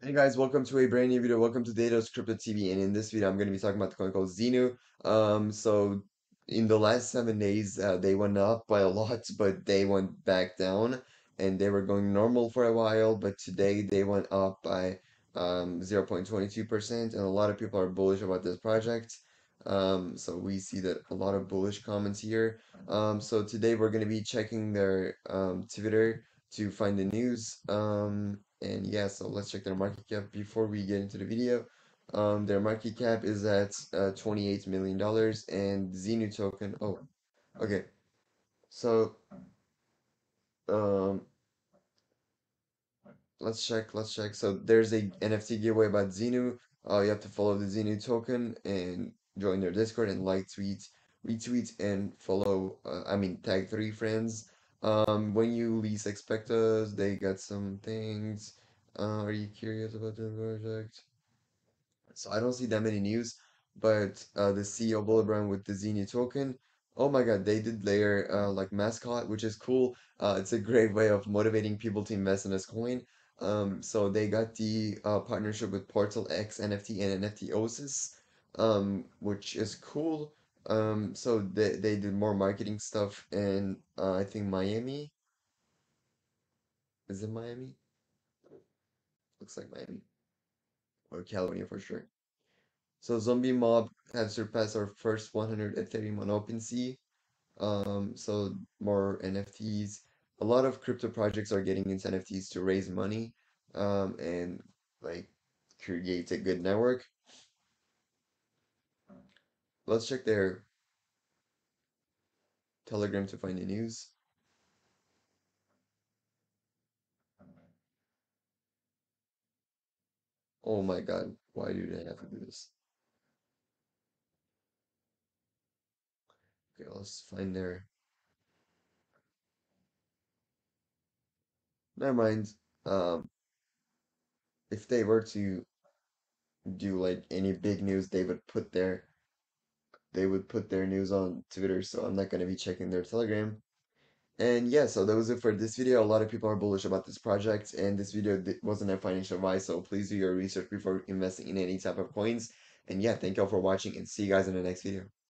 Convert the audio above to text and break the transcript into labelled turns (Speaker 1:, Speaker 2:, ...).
Speaker 1: Hey guys, welcome to a brand new video. Welcome to Dato's Crypto TV, and in this video, I'm going to be talking about the coin called ZINU. Um, so in the last seven days, uh, they went up by a lot, but they went back down, and they were going normal for a while. But today, they went up by um 0.22%, and a lot of people are bullish about this project. Um, so we see that a lot of bullish comments here. Um, so today we're going to be checking their um Twitter to find the news. Um, and yeah, so let's check their market cap before we get into the video. Um, their market cap is at uh, $28 million and Xenu token. Oh, okay. So, um, let's check, let's check. So there's a NFT giveaway about Xenu. Uh, you have to follow the Xenu token and join their Discord and like, tweet, retweet, and follow. Uh, I mean, tag three friends. Um, when you least expect us, they got some things. Uh, are you curious about the project? So I don't see that many news, but uh, the CEO Bullet Brown with the Xenia token, oh my God, they did their uh, like mascot, which is cool. Uh, it's a great way of motivating people to invest in this coin. Um, so they got the uh, partnership with Portal X NFT and NFT Oasis, um, which is cool. Um, so they they did more marketing stuff in uh, I think Miami. Is it Miami? Looks like Miami or California for sure. So Zombie Mob have surpassed our first 100 Ethereum on OpenSea. Um, so more NFTs. A lot of crypto projects are getting into NFTs to raise money, um, and like create a good network. Let's check their Telegram to find the news. Oh my God, why do they have to do this? Okay, let's find their. Never mind. Um, if they were to do like any big news, they would put their they would put their news on Twitter, so I'm not gonna be checking their Telegram. And yeah, so that was it for this video. A lot of people are bullish about this project, and this video wasn't a financial advice, so please do your research before investing in any type of coins. And yeah, thank you all for watching, and see you guys in the next video.